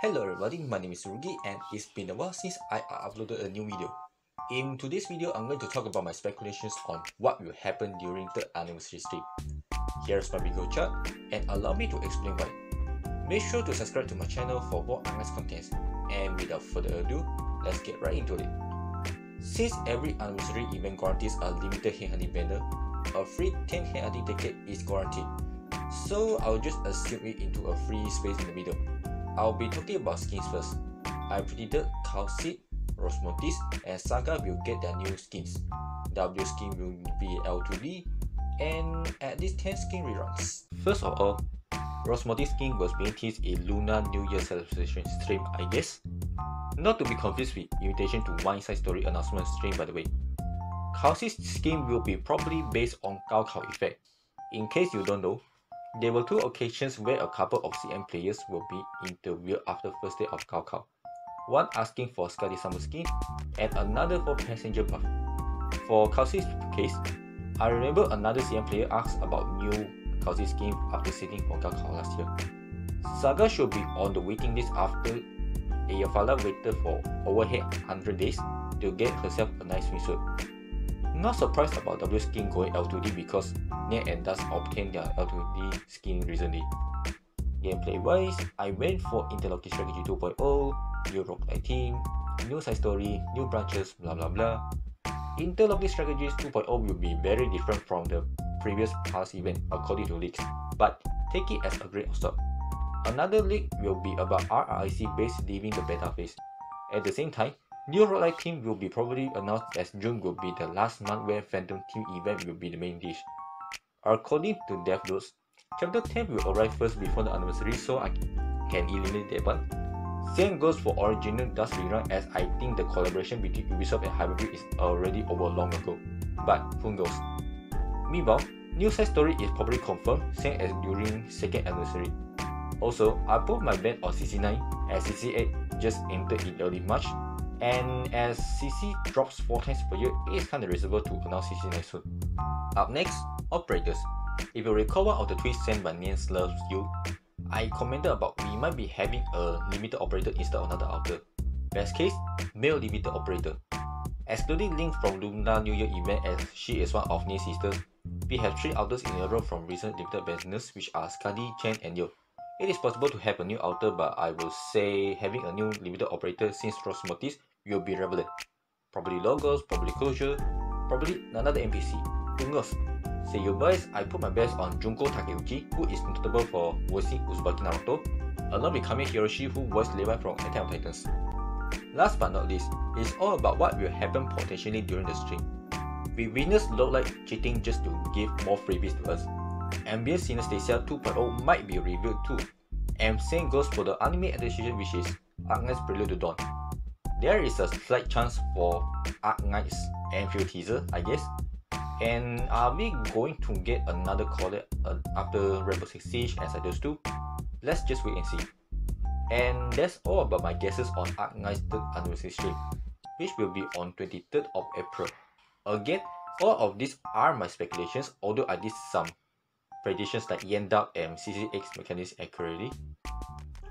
Hello everybody, my name is Rugi and it's been a while since I uploaded a new video. In today's video, I'm going to talk about my speculations on what will happen during the anniversary stream. Here's my video chart and allow me to explain why. Make sure to subscribe to my channel for more honest contents and without further ado, let's get right into it. Since every anniversary event guarantees a limited headhunting banner, a free 10 headhunting ticket is guaranteed. So I'll just assume it into a free space in the middle. I'll be talking about skins first. I predicted Kal'tsit, Rosmontis, and Saga will get their new skins. W skin will be L2D, and at least 10 skin reruns. First of all, Rosmontis skin was being teased in Lunar New Year celebration stream, I guess. Not to be confused with invitation to One Side Story announcement stream by the way. Kal'tsit skin will be probably based on Gaokao effect. In case you don't know, there were two occasions where a couple of CM players will be interviewed after first day of Gaokao. One asking for Summer skin and another for passenger buff. For Kal'tsit's case, I remember another CM player asked about new Kha'Zix skin after sitting for Gaokao last year. Saga should be on the waiting list after Eyjafjalla waited for overhead 100 days to get herself a nice swimsuit. Not surprised about W skin going L2D because Nian and Dusk obtained their L2D skin recently. Gameplay wise, I went for Interlocking Strategy 2.0, new roguelike team, new side story, new branches, blah blah blah. Interlocking Strategies 2.0 will be very different from the previous past event according to leaks, but take it as a great start. Another leak will be about RIIC base leaving the beta phase. At the same time, New roguelike team will be probably announced as June will be the last month where Phantom Team event will be the main dish. According to DevDots, Chapter 10 will arrive first before the anniversary so I can eliminate that one. Same goes for Originium Dust Rerun as I think the collaboration between Ubisoft and Hypergryph is already over long ago. But who knows. Meanwhile, new side story is probably confirmed same as during second anniversary. Also, I put my bet on CC9 as CC8 just entered in early March and as CC drops 4 times per year, it is kinda reasonable to announce CC next soon. Up next, operators. If you recall one of the tweets sent by Nians Loves You, I commented about we might be having a limited operator instead of another altar. Best case, male limited operator. Excluding Ling from Lunar New Year event as she is one of Nian's sisters, we have 3 altars in a row from recent limited banners which are Skadi, Chen and Yo. It is possible to have a new altar but I will say having a new limited operator since Rosmontis will be relevant. Probably logos, probably closure, probably another NPC. Who knows? Boys, I put my best on Junko Takeuchi, who is notable for voicing Uzumaki Naruto, along with Kamiya Hiroshi, who voiced Levi from Attack on Titans. Last but not least, it's all about what will happen potentially during the stream. We witnessed look like cheating just to give more freebies to us. Ambient Synesthesia 2.0 might be revealed too. And same goes for the anime adaptation which is Arknight's Prelude to Dawn there is a slight chance for Arknights Enfield teaser, I guess. And are we going to get another collab uh, after Rainbow Six Siege as I those two? Let's just wait and see. And that's all about my guesses on Arknight's third anniversary stream, which will be on 23rd of April. Again, all of these are my speculations, although I did some predictions like Yendap and CCX mechanics accurately.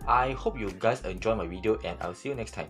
I hope you guys enjoy my video and I'll see you next time.